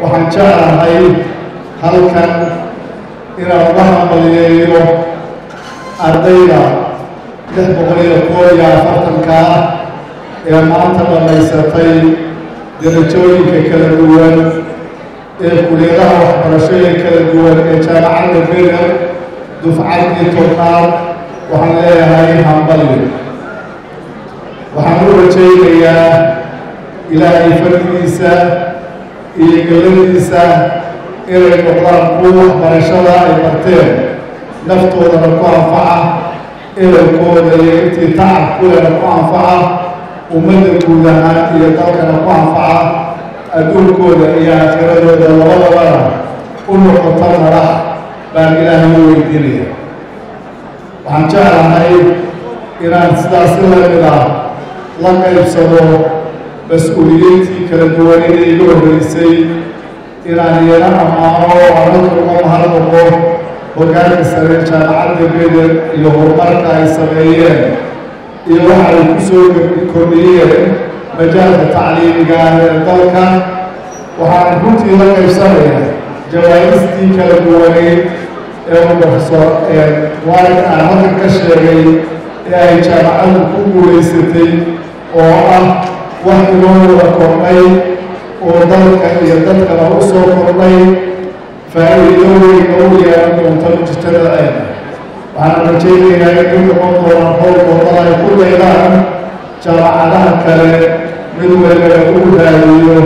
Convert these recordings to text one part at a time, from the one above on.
waxaan jeclahay halkan inaan uga hambalyeeyo ardayda lix boqol iyo koob iyo afartanka ah ee maanta dhammaysatay darajooyinka kala duwan ee kuliyadaha waxbarashooyin kala duwan ee jaamacadda bener dufcaddii tobnaad waxaan leeyahay hambalyo. Waxaan u rajaynayaa ilaahay fardigiisa iyo galladiisa inay noqdaan kuwa waxbarashada ay barteen naftoodana ku anfaca ehelkooda iyo intii tacab kulena ku anfaca ummadda guud ahaan iyo dalkana ku anfaca adduunkooda iyo aakiradooda labadabana u noqota madax baan ilaahay u weydiinaya waxaan jeclahay inaan sidaas la mid ah la qaybsado mas'uuliyiintii kala duwanida iga horreysay inaan iyana ammaano oo uga mahadnaqo hoggaanka sare jaamacadda beder iyo horumarka ay sameeyeen iyo waxa ay ku soo kordhiyeen majaalka tacliimiga ee dalka waxaan runtii la qaybsanaya jawaaistii kala duwaneyd ee ubarso waarin aan halkan ka sheegay ee ay jaamacaddu ku guulaysatay oo ah wax inoo wada kordhay oo dalka iyo dadkana u soo kordhay faa'iido weyna u yeelan doonta mujtamaceena waxaan rajaynayaa inay noqon doonaan howl waddada ay ku daydaan jaamacadaha kale mid waliba ugu raadiyo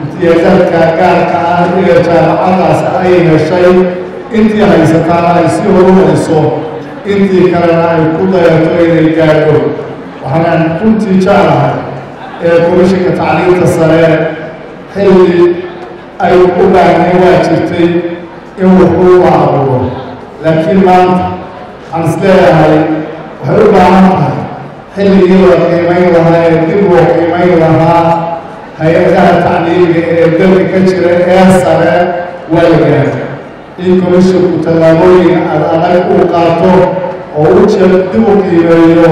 imtiyaasaadka gaarka ah ee jaamacadaas ay heshay. Intii haysataana ay si horumayso intii kalena ay ku dayato inay gaadho. Waxaan runtii jeclahay ee komishinka tacliinta sare xilli ay u baahnay waa jirtay in wuxuu la abuuro laakiin maanta waxaan is waxay u baahan tahay xilligii la qiimayn lahaa ee dib loo qiimayn lahaa hay'adaha tacliimiga ee dalka ka jira ee sare waa la gaaray in komishinku tallaabooyin ad adag uu qaato oo u dib u qiimeeyo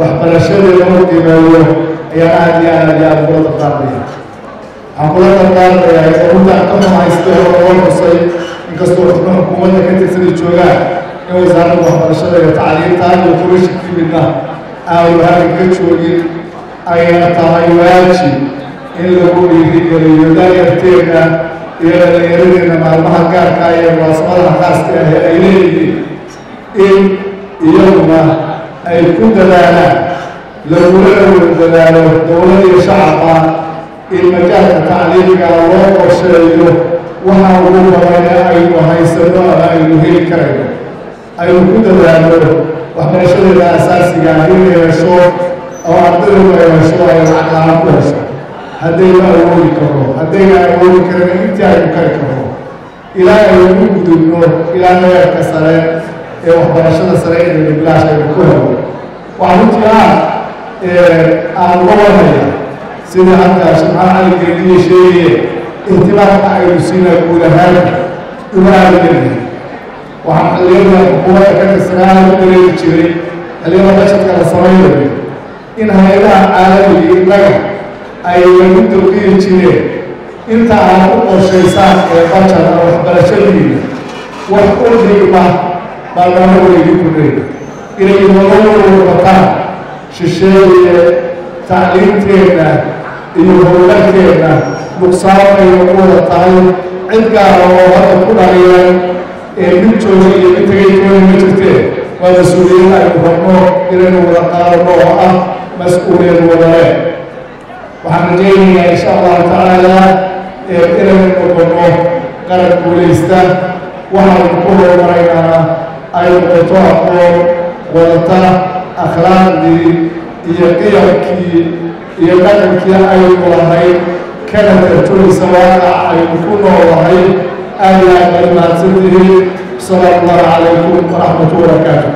waxbarashadeeda u qiimeeyo ayaa aad iyo aad aad kula dardaarmaya waxaan kula dardaarmayaa intaan ka xumaystay oo loo xusay inkastoo xubno xukuumadda ka joogaan in wasaaradda waxbarashada iyo tacliinta iyo halkan ka joogin ayna tahay waajib in lagu dhiirigeliyo daayarteena iyo dhallinyaradeenna maalmaha gaarka iyo munaasabadaha khaaska ah ay leeyihiin in iyaguna ay ku dadaalaan lagula wada dadaalo dowlad shacaba in majaalka tacliimiga loo qorsheeyo waxa ugu badan ee aynu haysano ama aynu heli karayno aynu ku dadaalo waxbarashadeeda asaasiga inay hesho oo ardaydu ay hesho ay lacag la'aan ku hesho haddayna awoodi karno haddayna awoodi karin intii aynu kari karno ilaa aynu gudubno ilaa heerka sare ee waxbarashada sare inaynu bilaash aynu ku helo waxaa runtii ah aan uga warhaya sidii hadda shimxaan cali geediye sheegaye ihtimaamka aynu siinaa guud ahaan uma leeyahay waxaan xilliyada xukuumadda ka tirsanaa u jiray xilliyada bashadka la samaynayo in hay'adaha caalamiga innaga ay lagu dabqiyi jireen. Inta aad u qorshaysaan ee bajada waxbarashadiina wax u dhigma baalnamo weydi kudhay inay nolol wataan shisheeye tacliinteenna iyo horumarkeenna nuqsaanayna u wada tahay cid gaara oo hadda ku dhaliyaan ee mid jooga iyo mid tagay kooni ma jirteen waa mas'uuliyad aynu rabno inaynu wada qaadano oo ah mas'uuliyad wadale waxaan rajaynayaa insha allahu tacaala inaynu noqono qaran guulaysta waxaanu ku horumaraynaana ay noqoto aqoon wadata akhlaaqdii iyo qiyamkii iyo dhaqankii aynu lahayd kana tarjumaysa waaqac aynu ku noolahay aad iyo aad baad mahadsantihiin salaamu allahu calaykum waraxmatu barakaatu